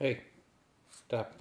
Hey, stop.